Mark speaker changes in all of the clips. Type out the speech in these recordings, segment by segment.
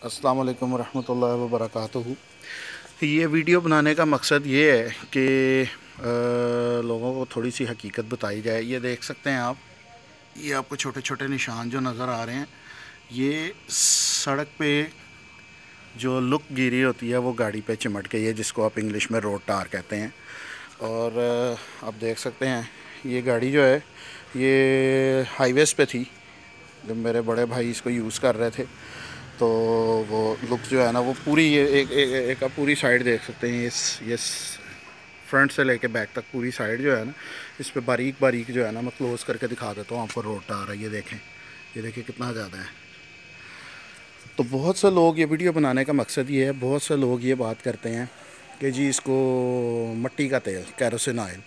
Speaker 1: अस्सलाम वालेकुम रहमतुल्लाहि व ये वीडियो बनाने का मकसद ये है कि लोगों को थोड़ी सी हकीकत बताई जाए। ये देख सकते हैं आप, ये आपको छोटे छोटे निशान जो नज़र आ रहे हैं, ये सड़क पे जो लुक गिरी होती है, वो गाड़ी पे चिमट गई है, जिसको आप इंग्लिश में रोड टार कहते हैं। और आप देख सकते हैं, ये गाड़ी जो है, ये हाईवेज़ पे थी, जब मेरे बड़े भाई इसको यूज़ कर रहे थे। तो वो लुक जो है ना वो पूरी ये एक एक, एक आप पूरी साइड देख सकते हैं इस ये फ्रंट से लेके बैक तक पूरी साइड जो है ना इस पर बारीक बारीक जो है ना मैं क्लोज़ करके दिखा देता हूँ आपको रोड आ रहा है ये देखें ये देखें कितना ज़्यादा है। तो बहुत से लोग ये वीडियो बनाने का मकसद ये है बहुत से लोग ये बात करते हैं कि जी इसको मट्टी का तेल कैरोसिन ऑयल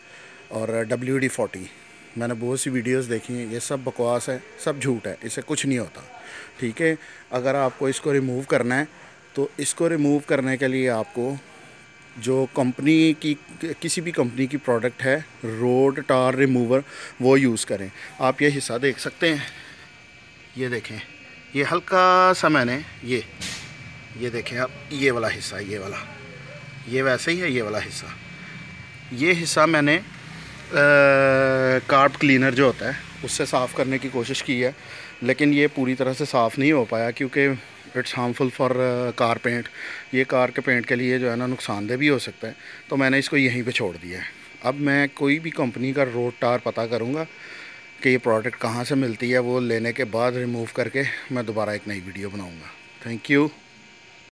Speaker 1: और डब्ल्यू डी फोर्टी मैंने बहुत सी वीडियोस देखी हैं, ये सब बकवास है, सब झूठ है इससे कुछ नहीं होता, ठीक है? अगर आपको इसको रिमूव करना है तो इसको रिमूव करने के लिए आपको जो कंपनी की, किसी भी कंपनी की प्रोडक्ट है रोड टार रिमूवर वो यूज़ करें। आप ये हिस्सा देख सकते हैं, ये देखें, ये हल्का सा मैंने ये ये देखें आप, ये वाला हिस्सा, ये वाला, ये वैसे ही है, ये वाला हिस्सा, ये हिस्सा मैंने कार्ब क्लीनर जो होता है, उससे साफ़ करने की कोशिश की है, लेकिन ये पूरी तरह से साफ़ नहीं हो पाया क्योंकि it's harmful for car paint ये कार के पेंट के लिए जो है ना, नुकसानदेह भी हो सकता है तो मैंने इसको यहीं पे छोड़ दिया है। अब मैं कोई भी कंपनी का रोड टार पता करूँगा कि ये प्रोडक्ट कहाँ से मिलती है, वो लेने के बाद रिमूव करके मैं दोबारा एक नई वीडियो बनाऊँगा। Thank you